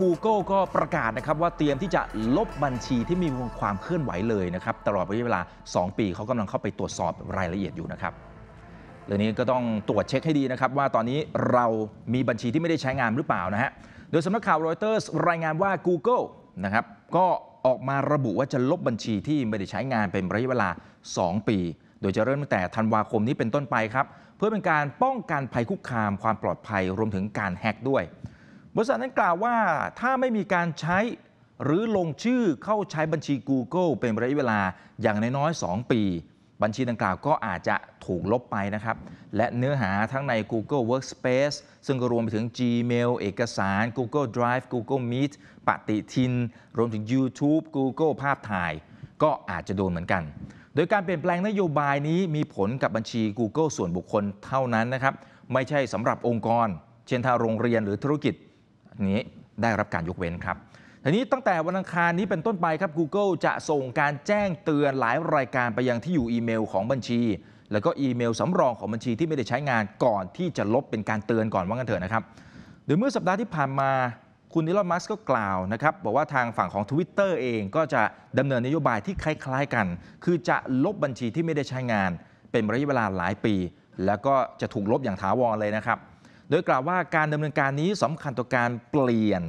Google ก็ประกาศนะครับว่าเตรียมที่จะลบบัญชีที่มีความเคลื่อนไหวเลยนะครับตลอดระยะเวลา 2 ปีเขากำลังเข้าไปตรวจสอบรายละเอียดอยู่นะครับเรื่องนี้ก็ต้องตรวจเช็คให้ดีนะครับ ว่าตอนนี้เรามีบัญชีที่ไม่ได้ใช้งานหรือเปล่านะฮะโดยสำนักข่าวรอยเตอร์สรายงานว่า Google นะครับก็ออกมาระบุว่าจะลบบัญชีที่ไม่ได้ใช้งานเป็นระยะเวลา 2 ปี โดยจะเริ่มตั้งแต่ธันวาคมนี้เป็นต้นไปครับเพื่อเป็นการป้องกันภัยคุกคามความปลอดภัยรวมถึงการแฮกด้วย บริษัทนั้นกล่าวว่าถ้าไม่มีการใช้หรือลงชื่อเข้าใช้บัญชี Google เป็นระยะเวลาอย่างน้อยๆ2ปี บัญชีดังกล่าวก็อาจจะถูกลบไปนะครับ และเนื้อหาทั้งใน Google Workspace ซึ่งก็รวมไปถึง Gmail เอกสาร Google Drive Google Meet ปฏิทิน รวมถึง YouTube Google ภาพถ่าย ก็อาจจะโดนเหมือนกัน โดยการเปลี่ยนแปลงนโยบายนี้มีผลกับบัญชี Google ส่วนบุคคลเท่านั้นนะครับ ไม่ใช่สำหรับองค์กร เช่นถ้าโรงเรียนหรือธุรกิจ นี้ได้รับการยกเว้นครับทีนี้ตั้งแต่วันอังคารนี้เป็นต้นไปครับ Google จะส่งการแจ้งเตือนหลายรายการไปยังที่อยู่อีเมลของบัญชี แล้วก็อีเมลสำรองของบัญชีที่ไม่ได้ใช้งานก่อนที่จะลบเป็นการเตือนก่อนว่ากันเถอะนะครับโดยเมื่อสัปดาห์ที่ผ่านมาคุณนิลอนมัสก็กล่าวนะครับบอกว่าทางฝั่งของ Twitter เองก็จะดำเนินนโยบายที่คล้ายๆกัน คือจะลบบัญชีที่ไม่ได้ใช้งาน เป็นระยะเวลาหลายปี แล้วก็จะถูกลบอย่างถาวรเลยนะครับ โดยกล่าวว่าการดำเนินการนี้สำคัญต่อการเปลี่ยน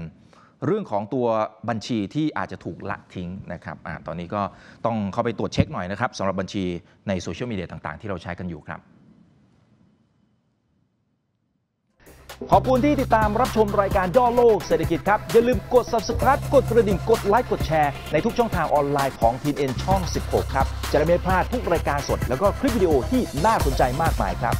เรื่องของตัวบัญชีที่อาจจะถูกละทิ้งนะครับอตอนนี้ก็ต้องเข้าไปตรวจเช็คหน่อยนะครับสำหรับบัญชีในโซเชียลมีเดียต่างๆ ที่เราใช้กันอยู่ครับ ขอบคุณที่ติดตามรับชมรายการย่อโลกเศรษฐกิจครับ อย่าลืมกด subscribe กดกระดิ่งกดไลค์กดแชร์ในทุกช่องทางออนไลน์ของ TNN ช่อง 16 ครับ จะได้ไม่พลาดทุกรายการสด แล้วก็คลิปวิดีโอที่น่าสนใจมากมายครับ